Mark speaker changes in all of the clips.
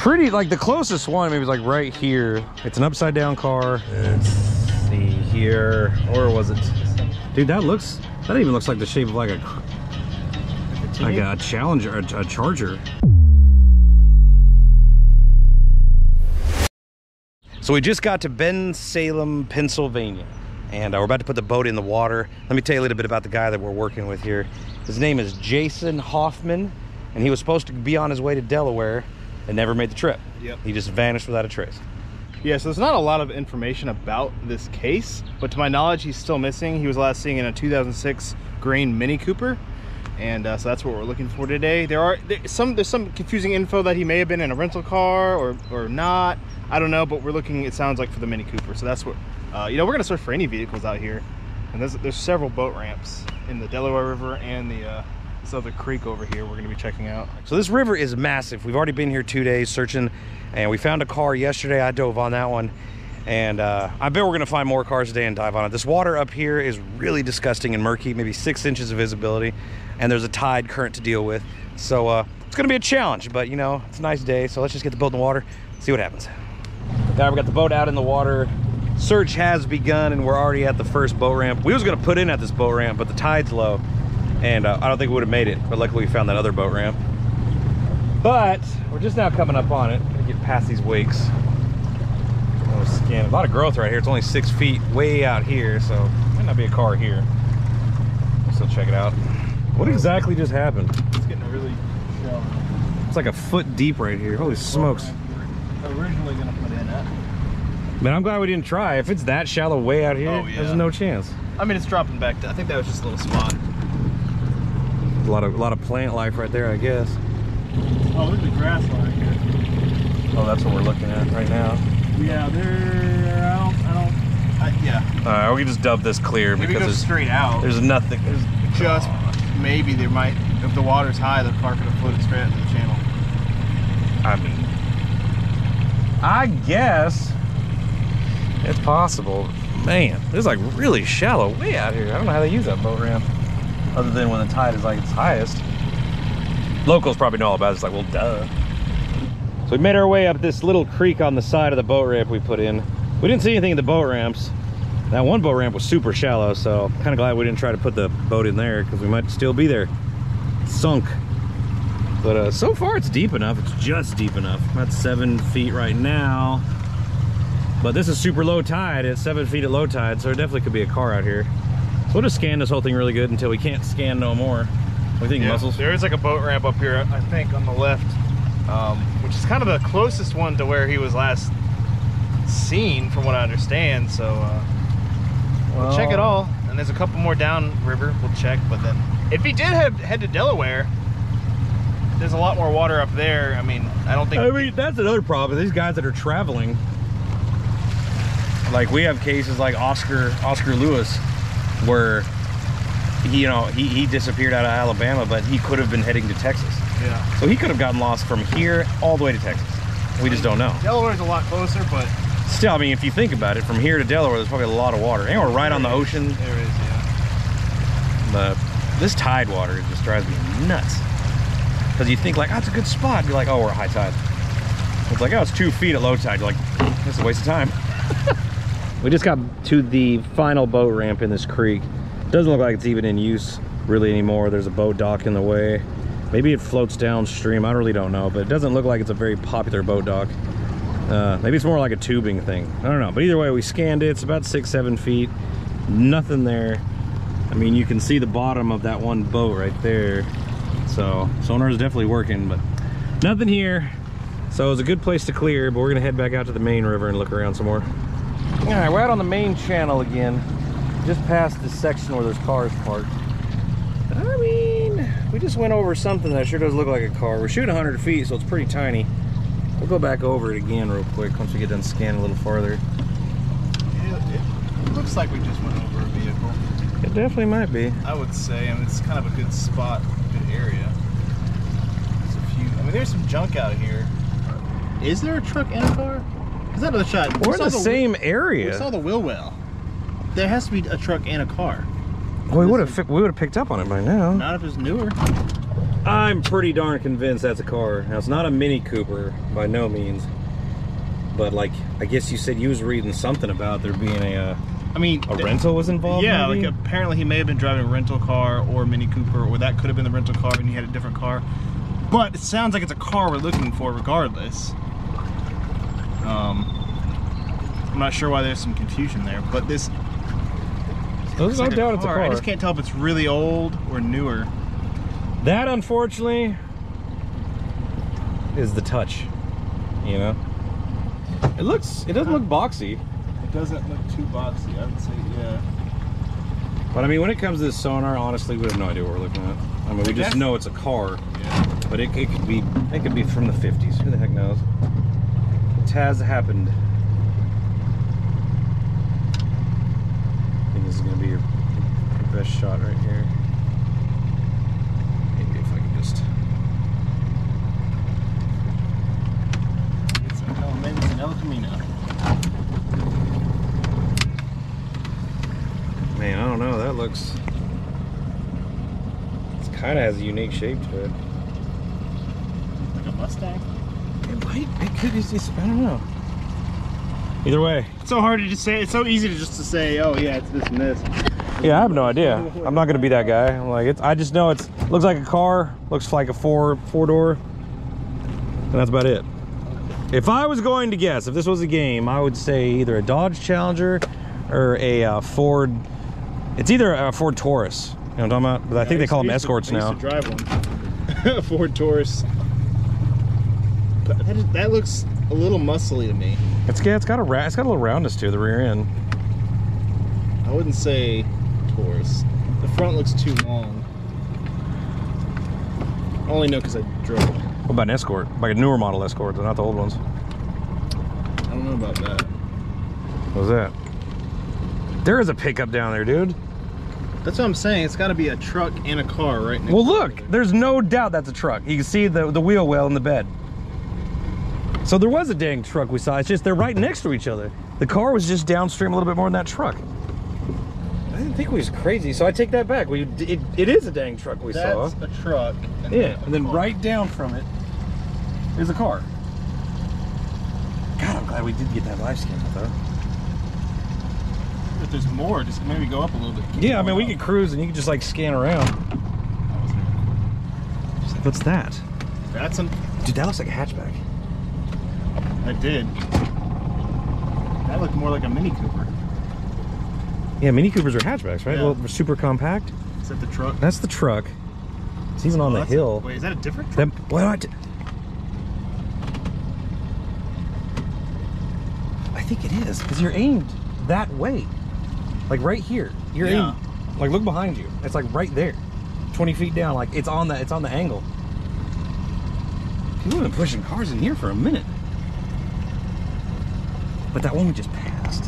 Speaker 1: pretty, like the closest one maybe is like right here. It's an upside down car.
Speaker 2: Let's see here. Or was it?
Speaker 1: Dude, that looks, that even looks like the shape of like a, like a Challenger, a, a Charger. So we just got to Bensalem, Pennsylvania, and uh, we're about to put the boat in the water. Let me tell you a little bit about the guy that we're working with here. His name is Jason Hoffman, and he was supposed to be on his way to Delaware and never made the trip.
Speaker 3: Yep.
Speaker 1: He just vanished without a trace.
Speaker 3: Yeah, so there's not a lot of information about this case, but to my knowledge, he's still missing. He was last seen in a 2006 green Mini Cooper, and uh, so that's what we're looking for today. There are there, some there's some confusing info that he may have been in a rental car or or not. I don't know, but we're looking. It sounds like for the Mini Cooper. So that's what uh, you know. We're gonna search for any vehicles out here, and there's there's several boat ramps in the Delaware River and the uh, this other creek over here. We're gonna be checking out.
Speaker 1: So this river is massive. We've already been here two days searching, and we found a car yesterday. I dove on that one, and uh, I bet we're gonna find more cars today and dive on it. This water up here is really disgusting and murky, maybe six inches of visibility, and there's a tide current to deal with. So uh, it's gonna be a challenge, but you know, it's a nice day, so let's just get the boat in the water, see what happens. Guy, we got the boat out in the water. Search has begun, and we're already at the first boat ramp. We was gonna put in at this boat ramp, but the tide's low, and uh, I don't think we would have made it. But luckily, we found that other boat ramp. But we're just now coming up on it. Gotta get past these wakes. Oh. A lot of growth right here. It's only six feet way out here, so might not be a car here. We'll still check it out. What exactly just happened?
Speaker 3: It's getting really shallow.
Speaker 1: It's like a foot deep right here. Holy smokes.
Speaker 3: Originally gonna put in it.
Speaker 1: Man, I'm glad we didn't try. If it's that shallow way out here,
Speaker 3: Oh, yeah.
Speaker 1: there's no chance.
Speaker 3: I mean, it's dropping back. To, I think that was just a little spot.
Speaker 1: A lot of a lot of plant life right there, I guess.
Speaker 3: Oh, look at the grass line here.
Speaker 1: Oh, that's what we're looking at right now.
Speaker 3: Yeah, there. I don't. I don't. I, uh, yeah.
Speaker 1: All right, we can just dub this clear
Speaker 3: Maybe
Speaker 1: because
Speaker 3: go
Speaker 1: there's,
Speaker 3: straight out.
Speaker 1: there's nothing. There's,
Speaker 3: just maybe there might. If the water's high, the car could have floated straight into the channel.
Speaker 1: I mean, I guess it's possible. Man, it's like really shallow way out here. I don't know how they use that boat ramp, other than when the tide is like its highest. Locals probably know all about it. It's like, well, duh. So we made our way up this little creek on the side of the boat ramp we put in. We didn't see anything in the boat ramps. That one boat ramp was super shallow, so kind of glad we didn't try to put the boat in there because we might still be there. Sunk. But uh, so far it's deep enough. It's just deep enough. I'm seven feet right now. But this is super low tide. It's seven feet at low tide, so there definitely could be a car out here. So we'll just scan this whole thing really good until we can't scan no more. We do you think, Muscles?
Speaker 3: There is like a boat ramp up here, I think, on the left, um, which is kind of the closest one to where he was last seen, from what I understand. So uh, we'll check it all. And there's a couple more down river. We'll check. But then, if he did head, head to Delaware, there's a lot more water up there. I mean, I don't think.
Speaker 1: I mean, that's another problem. These guys that are traveling, like we have cases like Oscar Oscar Lewis, where he, you know, he, he disappeared out of Alabama, but he could have been heading to Texas.
Speaker 3: yeah.
Speaker 1: So he could have gotten lost from here all the way to Texas. We just don't know.
Speaker 3: Delaware's a lot closer, but
Speaker 1: Still, I mean, if you think about it, from here to Delaware, there's probably a lot of water. And we're right on the ocean.
Speaker 3: there is, yeah.
Speaker 1: But this tide water just drives me nuts. Because you think like, oh, it's a good spot. You're like, oh, we're at high tide. It's like, oh, it's two feet at low tide. You're like, that's a waste of time. we just got to the final boat ramp in this creek. Doesn't look like it's even in use really anymore. There's a boat dock in the way. Maybe it floats downstream. I really don't know, but it doesn't look like it's a very popular boat dock. Uh, maybe it's more like a tubing thing. I don't know. But either way, we scanned it. It's about six, seven feet. Nothing there. I mean, you can see the bottom of that one boat right there. So sonar is definitely working, but nothing here. So it was a good place to clear, but we're gonna head back out to the main river and look around some more. All right, we're out on the main channel again. Just past this section where there's cars parked. I mean, we just went over something that sure does look like a car. We're shooting 100 feet, so it's pretty tiny. We'll go back over it again real quick once we get done scanning a little farther.
Speaker 3: It, it looks like we just went over a vehicle.
Speaker 1: It definitely might be.
Speaker 3: I would say, I mean, it's kind of a good spot, good area. There's a few. I mean, there's some junk out here. Is there a truck and a car? Because that other shot. we
Speaker 1: We're in
Speaker 3: saw
Speaker 1: the same
Speaker 3: We
Speaker 1: area.
Speaker 3: We saw the wheel well. There has to be a truck and a car.
Speaker 1: we would have we would have picked up on it by now.
Speaker 3: Not if it's newer.
Speaker 1: I'm pretty darn convinced that's a car. Now it's not a Mini Cooper by no means, but like I guess you said you was reading something about there being a uh,
Speaker 3: I mean,
Speaker 1: a rental was involved.
Speaker 3: Yeah,
Speaker 1: maybe?
Speaker 3: like apparently he may have been driving a rental car or a Mini Cooper, or that could have been the rental car and he had a different car. But it sounds like it's a car we're looking for regardless. Um, I'm not sure why there's some confusion there, but this
Speaker 1: There's no
Speaker 3: like
Speaker 1: doubt it's a car.
Speaker 3: I just can't tell if it's really old or newer.
Speaker 1: That unfortunately is the touch. You know, it looks it doesn't look boxy,
Speaker 3: It doesn't look too boxy. I would say, yeah.
Speaker 1: but I mean when it comes to this sonar, honestly, we have no idea what we're looking at. I mean, we just know it's a car.
Speaker 3: Yeah.
Speaker 1: But it, it could be it could be from the 50s. Who the heck knows? It has happened. I think this is gonna be your, best shot right here. Maybe if I can just
Speaker 3: oh, maybe it's an El Camino.
Speaker 1: man, I don't know, that looks it kinda has a unique shape to it.
Speaker 3: Like a Mustang.
Speaker 1: It might it could it's, it's, I don't know. Either way.
Speaker 3: It's so hard to just say. It's so easy to just to say, oh yeah, it's this and this.
Speaker 1: Yeah, I have no idea. I'm not gonna be that guy. I'm like, it's, I just know it's looks like a car, looks like a four four door, and that's about it. If I was going to guess, if this was a game, I would say either a Dodge Challenger or a uh, Ford. It's either a Ford Taurus. You know what I'm talking about? But I think they call them escorts
Speaker 3: I
Speaker 1: now.
Speaker 3: to drive one. A Ford Taurus. That, is, that looks a little muscly to me.
Speaker 1: It's yeah, it's got a ra- it's got a little roundness to the rear end.
Speaker 3: I wouldn't say Taurus. The front looks too long. I only know because I drove.
Speaker 1: What about an Escort? Like a newer model Escort, not the old ones.
Speaker 3: I don't know about that.
Speaker 1: What was that? There is a pickup down there, dude.
Speaker 3: That's what I'm saying. It's got to be a truck and a car right next
Speaker 1: Well, look, there's no doubt that's a truck. You can see the, the wheel well in the bed. So there was a dang truck we saw. It's just they're right next to each other. The car was just downstream a little bit more than that truck. I didn't think we was crazy, so I take that back. We it, it is a dang truck we
Speaker 3: That's
Speaker 1: saw.
Speaker 3: a truck.
Speaker 1: Yeah,
Speaker 3: a
Speaker 1: and then
Speaker 3: car.
Speaker 1: right down from it is a car. God, I'm glad we did get that live scan though.
Speaker 3: If there's more, just maybe go up a little bit.
Speaker 1: Yeah, I mean we could cruise and you could just like scan around. What's that?
Speaker 3: That's an.
Speaker 1: Dude, that looks like a hatchback.
Speaker 3: I did. That looked more like a Mini Cooper.
Speaker 1: Yeah, Mini Coopers are hatchbacks, right?
Speaker 3: Yeah.
Speaker 1: Well, super compact.
Speaker 3: Is that the truck?
Speaker 1: That's the truck. It's even on
Speaker 3: Oh,
Speaker 1: the
Speaker 3: that's a-
Speaker 1: hill.
Speaker 3: wait, is that a different truck?
Speaker 1: That, what? I think it is because you're aimed that way, like right here. You're
Speaker 3: Yeah.
Speaker 1: aimed, like look behind you. It's like right there, 20 feet down. Like it's on the it's on the angle. People have been pushing cars in here for a minute, but that one we just passed.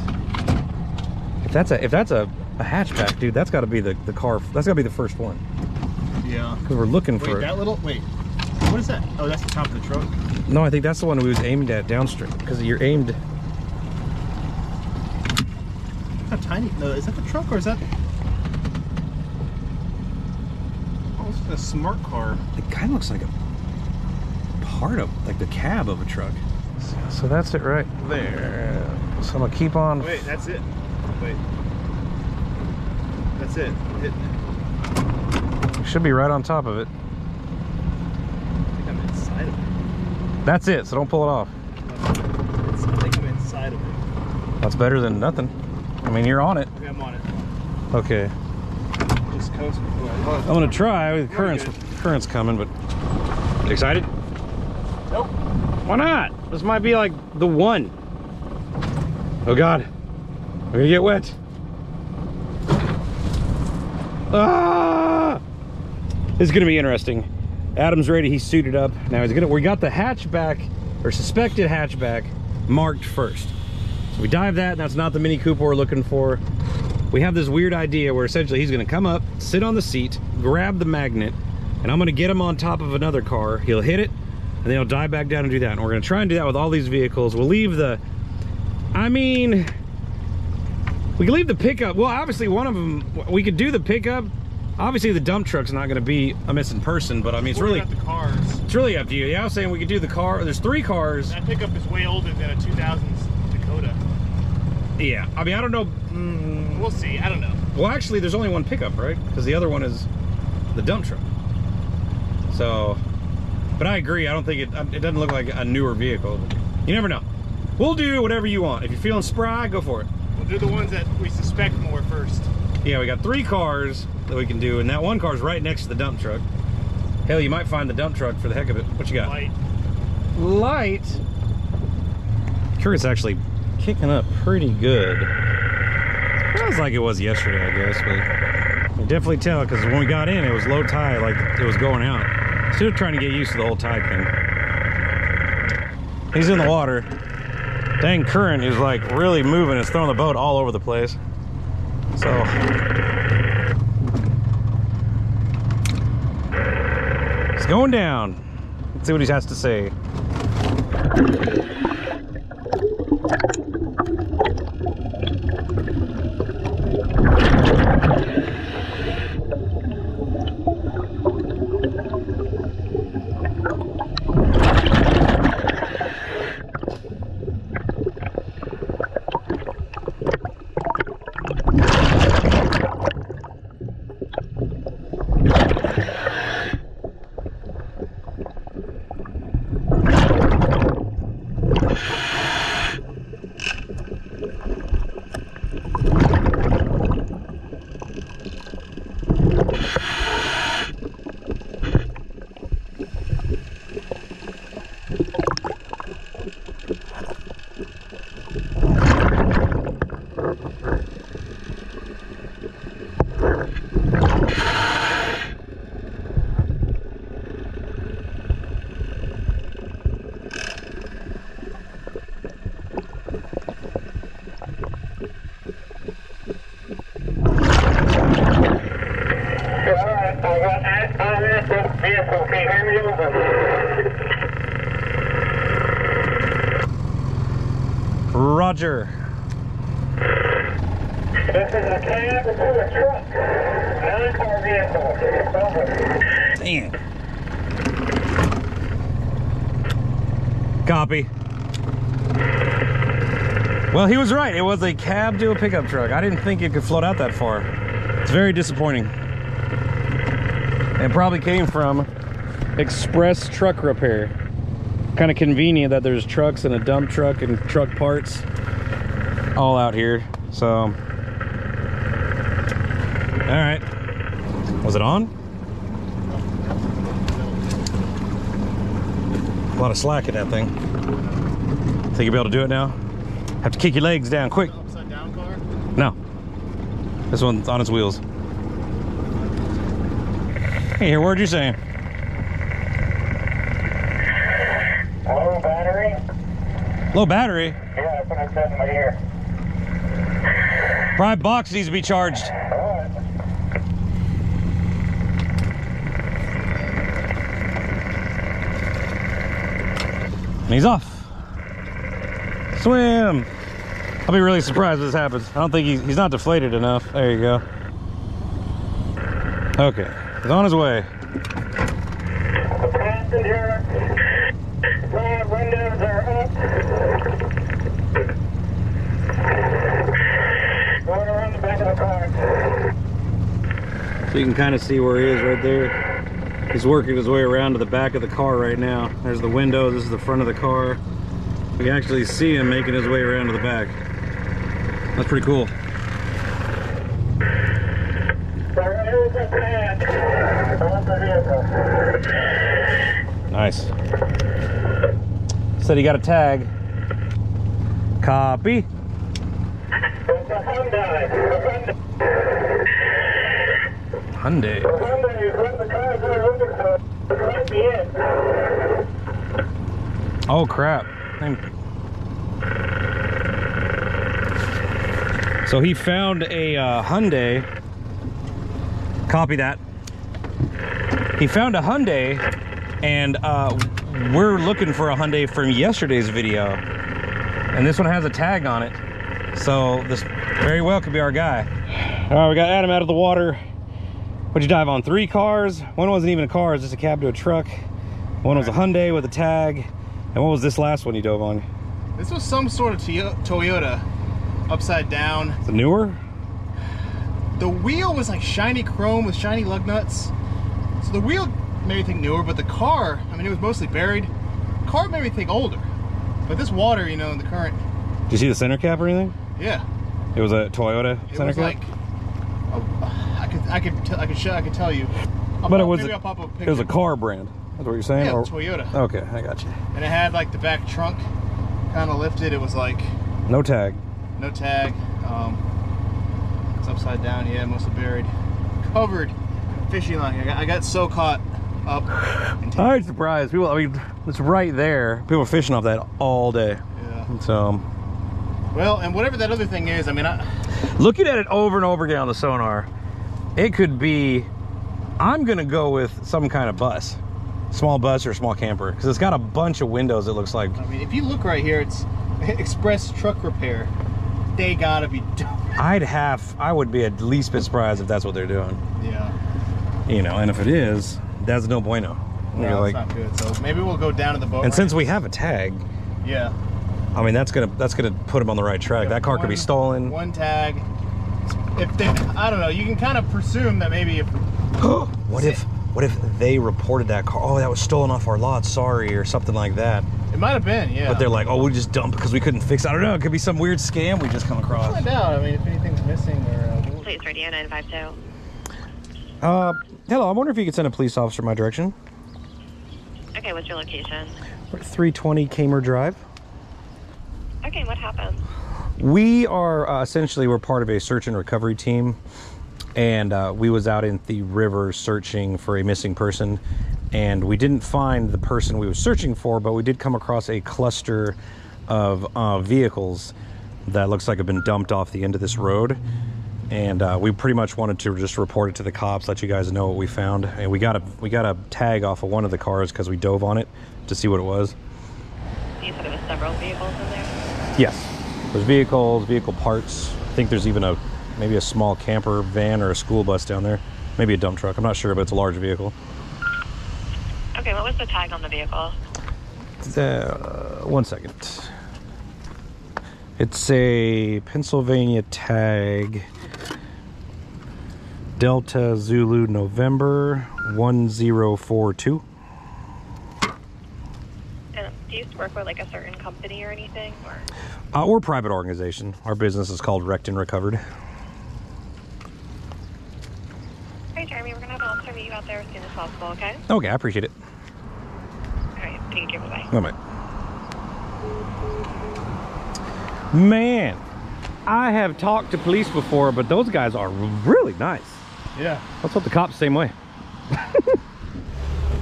Speaker 1: If that's a if that's a, a hatchback, dude, that's got to be the the car. That's got to be the first one
Speaker 3: Yeah.
Speaker 1: because we're looking
Speaker 3: Wait,
Speaker 1: for.
Speaker 3: that little. Wait. What is that? Oh, that's the top of the truck.
Speaker 1: No, I think that's the one we was aimed at downstream because you're aimed.
Speaker 3: How tiny? No, is that the truck or is that? Oh, it's a smart car.
Speaker 1: It kind of looks like a part of like the cab of a truck. So that's it right there. So I'm gonna keep on.
Speaker 3: Wait, that's it. Wait. That's it. Hitting it.
Speaker 1: Should be right on top of it.
Speaker 3: I think I'm inside of it.
Speaker 1: That's it. So don't pull it off.
Speaker 3: It's, I think I'm inside of it.
Speaker 1: That's better than nothing. I mean, you're on it.
Speaker 3: Okay, I'm on it.
Speaker 1: Okay.
Speaker 3: Just coasting.
Speaker 1: I'm gonna try. The currents currents coming, but excited? Why not? This might be like the one. Oh God, we're gonna get wet. Ah! This is gonna be interesting. Adam's ready. He's suited up. Now he's gonna. We got the hatchback or suspected hatchback marked first. So we dive that. And that's not the Mini Cooper we're looking for. We have this weird idea where essentially he's gonna come up, sit on the seat, grab the magnet, and I'm gonna get him on top of another car. He'll hit it, and then he'll dive back down and do that. And we're gonna try and do that with all these vehicles. We'll leave the, I mean, we can leave the pickup. Well, obviously one of them, we could do the pickup Obviously, the dump truck's not going to be a missing person, but I mean, it's really
Speaker 3: the cars.
Speaker 1: it's really up to you. Yeah, I was saying we could do the car. There's three cars.
Speaker 3: That pickup is way older than a 2000s Dakota.
Speaker 1: Yeah, I mean, I don't know. mm,
Speaker 3: We'll see. I don't know.
Speaker 1: well, actually, there's only one pickup, right? Because the other one is the dump truck. So, but I agree. I don't think it. Um, it doesn't look like a newer vehicle. You never know. We'll do whatever you want. If you're feeling spry, go for it.
Speaker 3: We'll do the ones that we suspect more first.
Speaker 1: Yeah, we got three cars that we can do, and that one car's right next to the dump truck. Hell, you might find the dump truck for the heck of it. What you got?
Speaker 3: Light.
Speaker 1: Light. Sure, actually kicking up pretty good. Sounds like it was yesterday, I guess, but you definitely tell because when we got in, it was low tide, like it was going out. Still trying to get used to the whole tide thing. He's in the water. Dang current is like really moving. It's throwing the boat all over the place. So it's going down. Let's see what he has to say. Copy. Well, he was right. It was a cab to a pickup truck. I didn't think it could float out that far. It's very disappointing. It probably came from Express Truck Repair. Kind of convenient that there's trucks and a dump truck and truck parts all out here. So, all right. Was it on? Lot of slack in that thing. Think you'll be able to do it now? Have to kick your legs down quick.
Speaker 3: Upside down car.
Speaker 1: No. This one's on its wheels. Hey, here, what'd you saying?
Speaker 4: Low battery?
Speaker 1: Low battery.
Speaker 4: Yeah, that's what I said in my ear.
Speaker 1: Prime box needs to be charged. And he's off. Swim. I'll be really surprised if this happens. I don't think he's, he's not deflated enough. There you go. Okay, he's on his way. So you can kind of see where he is right there. He's working his way around to the back of the car right now. There's the window, this is the front of the car. We actually see him making his way around to the back. That's pretty cool. Nice. Said he got a tag. Copy.
Speaker 4: Hyundai.
Speaker 1: Oh crap. So he found a uh, Hyundai. Copy that. He found a Hyundai, and uh, we're looking for a Hyundai from yesterday's video. And this one has a tag on it. So this very well could be our guy. All right, we got Adam out of the water. What'd you dive on? Three cars. One wasn't even a car, it was just a cab to a truck. One was a Hyundai with a tag. And what was this last one you dove on?
Speaker 3: This was some sort of Toyota upside down.
Speaker 1: The newer?
Speaker 3: The wheel was like shiny chrome with shiny lug nuts. So the wheel made me think newer, but the car, I mean, it was mostly buried. The car made me think older. But this water, you know, in the current,
Speaker 1: Did you see the center cap or anything?
Speaker 3: yeah,
Speaker 1: It was a Toyota
Speaker 3: it
Speaker 1: center
Speaker 3: was
Speaker 1: cap?
Speaker 3: like, a- I could, I could, t- I could show, I could tell you. I'll
Speaker 1: but it was a,
Speaker 3: I'll pop up a
Speaker 1: it was a car brand. That's what you're saying?
Speaker 3: Yeah,
Speaker 1: Or-
Speaker 3: Toyota.
Speaker 1: okay, I got you.
Speaker 3: And it had like the back trunk kind of lifted. It was like
Speaker 1: No tag.
Speaker 3: no tag. Um, it's upside down. Yeah, mostly buried, covered in fishing line. I got, I got so caught up. in
Speaker 1: I was surprised. People, I mean, it's right there. People were fishing off that all day.
Speaker 3: Yeah.
Speaker 1: So,
Speaker 3: Well, and whatever that other thing is, I mean, I,
Speaker 1: looking at it over and over again on the sonar, it could be. I'm gonna go with some kind of bus, small bus or small camper, because it's got a bunch of windows. It looks like.
Speaker 3: I mean, if you look right here, it's Express Truck Repair. They gotta be doing.
Speaker 1: I'd have. I would be at least bit surprised if that's what they're doing.
Speaker 3: Yeah.
Speaker 1: You know, and if it is, that's no bueno. You're like,
Speaker 3: not good. So maybe we'll go down to the boat.
Speaker 1: and since we have a tag,
Speaker 3: yeah,
Speaker 1: I mean, that's gonna that's gonna put him on the right track. That car could be stolen.
Speaker 3: One tag. If they, I don't know, you can kind of presume that maybe if
Speaker 1: what if what if they reported that car? Oh, that was stolen off our lot. Sorry, or something like that.
Speaker 3: it might have been, yeah.
Speaker 1: But they're like, oh, we just dumped because we couldn't fix. it. I don't know. It could be some weird scam we just come across.
Speaker 3: find out. I mean, if anything's missing or. Uh,
Speaker 5: Please radio 952.
Speaker 1: Uh, hello. I wonder if you could send a police officer my direction.
Speaker 5: Okay, what's your location?
Speaker 1: 320 Kamer Drive.
Speaker 5: Okay, what happened?
Speaker 1: We are uh, essentially we're part of a search and recovery team, and uh, we was out in the river searching for a missing person, and we didn't find the person we were searching for, but we did come across a cluster of uh, vehicles that looks like have been dumped off the end of this road. And uh, we pretty much wanted to just report it to the cops, let you guys know what we found. And we got a we got a tag off of one of the cars because we dove on it to see what it was.
Speaker 5: You said it was several vehicles in there?
Speaker 1: Yes. There's vehicles, vehicle parts. I think there's even a maybe a small camper van or a school bus down there. Maybe a dump truck. I'm not sure, but it's a large vehicle.
Speaker 5: Okay, what was the tag on the vehicle?
Speaker 1: Uh, one second. It's a Pennsylvania tag. Delta Zulu November 1042.
Speaker 5: And do you work with like a certain company or anything? Or
Speaker 1: Uh, we're private organization. Our business is called Wrecked and Recovered.
Speaker 5: Hey, Jeremy, we're gonna have an officer meet you out there as soon as possible. Okay?
Speaker 1: Okay, I appreciate it.
Speaker 5: All right. Thank you. Bye.
Speaker 1: Bye bye. Man, I have talked to police before, but those guys are really nice.
Speaker 3: yeah.
Speaker 1: Let's hope the cops same way.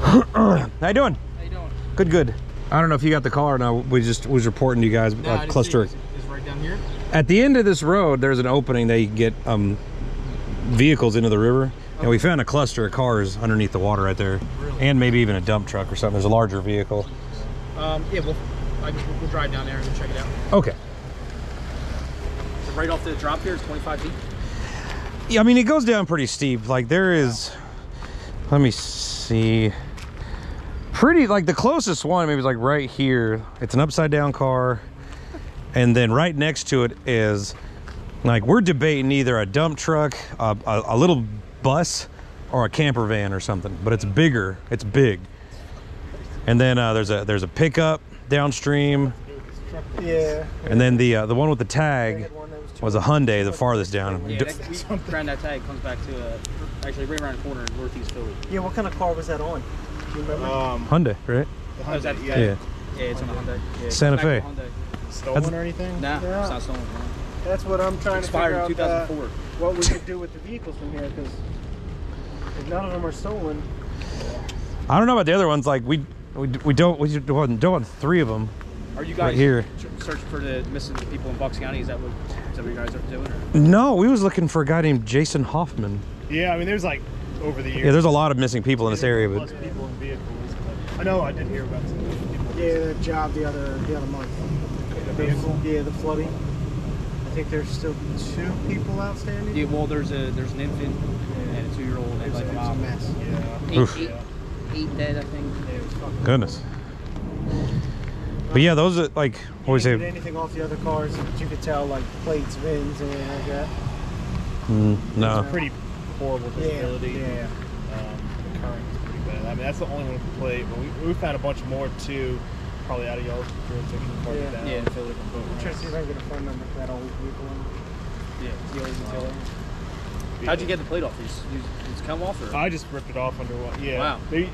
Speaker 1: How you doing?
Speaker 6: How you doing?
Speaker 1: Good, good. I don't know if you got the car. No, we just was reporting to you guys
Speaker 6: No,
Speaker 1: uh, cluster.
Speaker 6: It's right down here.
Speaker 1: At the end of this road, there's an opening. They get um, vehicles into the river, and we found a cluster of cars underneath the water right there,
Speaker 6: Really?
Speaker 1: and maybe even a dump truck or something. There's a larger vehicle.
Speaker 6: Um, yeah, we'll, I we'll drive down there and check it out.
Speaker 1: Okay.
Speaker 6: So right off the drop here is 25 feet.
Speaker 1: Yeah, I mean it goes down pretty steep. Like there is, let me see, pretty like the closest one maybe is like right here. It's an upside down car, and then right next to it is like we're debating either a dump truck, a, a, a little bus, or a camper van or something. But it's bigger. It's big. And then uh, there's a there's a pickup downstream,
Speaker 3: Yeah.
Speaker 1: and then the uh, the one with the tag was a Hyundai, the farthest down.
Speaker 6: Yeah, that, we ran that tag comes back to uh, actually right around the corner in northeast Philly.
Speaker 7: Yeah, what kind of car was that on? Do?
Speaker 3: Um,
Speaker 1: Hyundai, right?
Speaker 6: Oh, is that,
Speaker 3: yeah.
Speaker 1: Yeah.
Speaker 6: yeah, it's on a Hyundai. Yeah,
Speaker 1: Santa Fe.
Speaker 6: Hyundai.
Speaker 3: stolen or anything?
Speaker 6: Nah,
Speaker 7: Yeah.
Speaker 6: it's not stolen. no.
Speaker 7: That's what I'm trying
Speaker 6: Expired
Speaker 7: to
Speaker 6: in
Speaker 7: figure out. uh,
Speaker 6: 2004.
Speaker 7: what we could do with the vehicles from here, because if none of them are stolen,
Speaker 1: I don't know about the other ones. Like we we, we don't we don't want, don't three of them.
Speaker 6: Are you guys
Speaker 1: Right
Speaker 6: guys
Speaker 1: here.
Speaker 6: ch- searching for the missing people in Bucks County? Is that what, is that what you guys are doing? Or?
Speaker 1: No, we was looking for a guy named Jason Hoffman.
Speaker 3: Yeah, I mean, there's like over the years.
Speaker 1: Yeah, there's a lot of missing people in this area,
Speaker 3: plus
Speaker 1: but
Speaker 3: people in vehicles. I know I did hear about some people.
Speaker 7: yeah, that job the other the other month.
Speaker 3: The vehicle.
Speaker 7: Yeah, the flooding. I think there's still two people outstanding.
Speaker 6: Yeah, well, there's a there's an infant and a two year old and
Speaker 7: It's,
Speaker 6: like
Speaker 7: it's
Speaker 6: a
Speaker 7: a
Speaker 6: mom.
Speaker 7: mess.
Speaker 3: Yeah.
Speaker 6: Eight,
Speaker 8: Oof.
Speaker 6: eight, eight dead, I think.
Speaker 7: Yeah, it was fucking
Speaker 8: Goodness. But yeah, those are like what we
Speaker 7: You didn't get
Speaker 8: say.
Speaker 7: anything off the other cars that you could tell, like plates, VINs, anything like that.
Speaker 8: Mm, no.
Speaker 3: Pretty horrible visibility.
Speaker 7: Yeah, yeah.
Speaker 3: Um, the current is pretty bad. I mean, that's the only one we can play. But we, we found a bunch more too, probably out of y'all's jurisdiction. farther
Speaker 7: Yeah.
Speaker 3: down.
Speaker 6: Yeah, in Philly.
Speaker 7: I'm trying to see if I can get a phone number for that old vehicle.
Speaker 6: Yeah, Steelers and Taylor. How'd you get the plate off? You just, you just come off or?
Speaker 3: I just ripped it off under one. Yeah.
Speaker 6: Wow.
Speaker 3: They,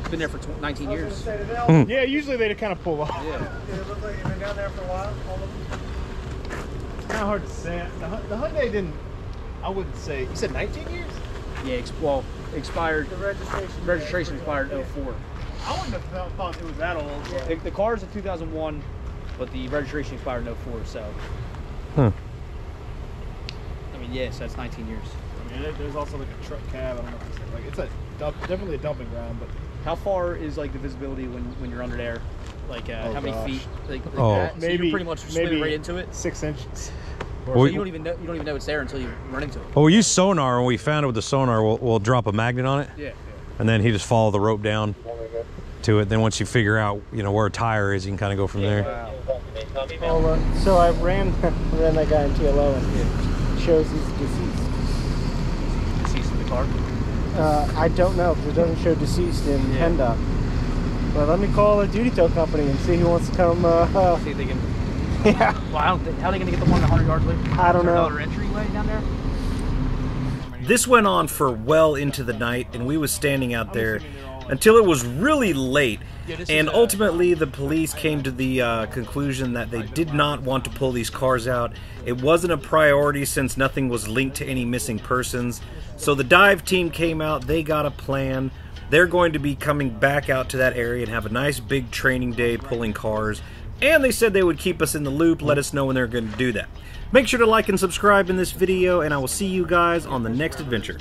Speaker 6: It's been there for tw- 19 years.
Speaker 8: Hmm.
Speaker 3: yeah. Usually they'd kind of pull off.
Speaker 6: Yeah.
Speaker 7: Did it look like you've been down there for a while? All of them?
Speaker 3: It's kind of hard to say. The, Hy- the Hyundai didn't. I wouldn't say. You said 19 years.
Speaker 6: Yeah, ex- well, expired.
Speaker 7: The registration.
Speaker 6: Registration expired in 04.
Speaker 3: I wouldn't have thought- thought it was that old. but-
Speaker 6: The, the car's a 2001, but the registration expired in 04, so.
Speaker 8: Huh.
Speaker 6: I mean, yes, that's 19 years.
Speaker 3: I mean, there's also like a truck cab. I don't know if it's like it's a dump, definitely a dumping ground, but
Speaker 6: How far is like the visibility when, when you're under there? Like, uh,
Speaker 3: Oh,
Speaker 6: how many
Speaker 3: gosh.
Speaker 6: feet? Like, like
Speaker 8: Oh.
Speaker 6: that? So
Speaker 3: maybe
Speaker 6: you're pretty much
Speaker 3: maybe
Speaker 6: right into it.
Speaker 3: Six inches.
Speaker 6: So
Speaker 8: We-
Speaker 6: you don't even know you don't even know it's there until you run into it.
Speaker 8: Well, we use sonar, and we found it with the sonar. We'll, we'll drop a magnet on it,
Speaker 6: Yeah.
Speaker 8: and then he just follow the rope down to it. Then once you figure out, you know, where a tire is, you can kind of go from there.
Speaker 6: Wow.
Speaker 7: Well, uh, so I ran ran that guy in TLO and it shows he's deceased.
Speaker 6: Deceased in the car.
Speaker 7: Uh, I don't know because it doesn't show deceased in
Speaker 6: Yeah.
Speaker 7: PennDOT. But let me call a duty tow company and see who wants to come. Uh,
Speaker 6: See if they can.
Speaker 7: Yeah,
Speaker 6: Well, I don't think. How are they going to get the one 100 yards later?
Speaker 7: I don't know.
Speaker 6: Another entryway down there.
Speaker 1: This went on for well into the night, and we was standing out there until it was really late. And ultimately, the police came to the uh, conclusion that they did not want to pull these cars out. It wasn't a priority since nothing was linked to any missing persons. So the dive team came out, they got a plan. They're going to be coming back out to that area and have a nice big training day pulling cars. And they said they would keep us in the loop, let us know when they're going to do that. Make sure to like and subscribe in this video, and I will see you guys on the next adventure.